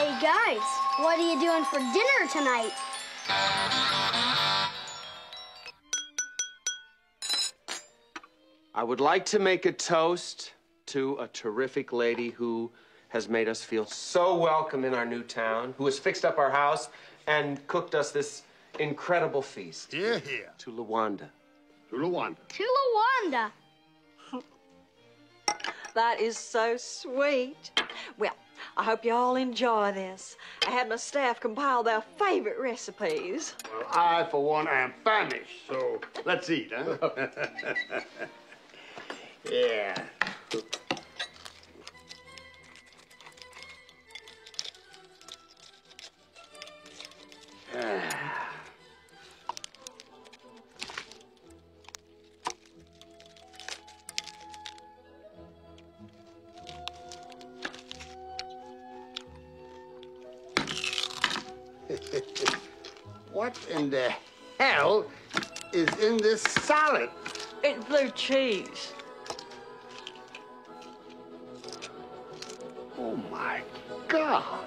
Hey guys, what are you doing for dinner tonight? I would like to make a toast to a terrific lady who has made us feel so welcome in our new town, who has fixed up our house and cooked us this incredible feast. Hear, hear. To Lawanda. To Lawanda. To Lawanda. That is so sweet. Well, I hope you all enjoy this. I had my staff compile their favorite recipes. Well, I, for one, am famished, so let's eat, huh? yeah. what in the hell is in this salad? It's blue cheese. Oh my God.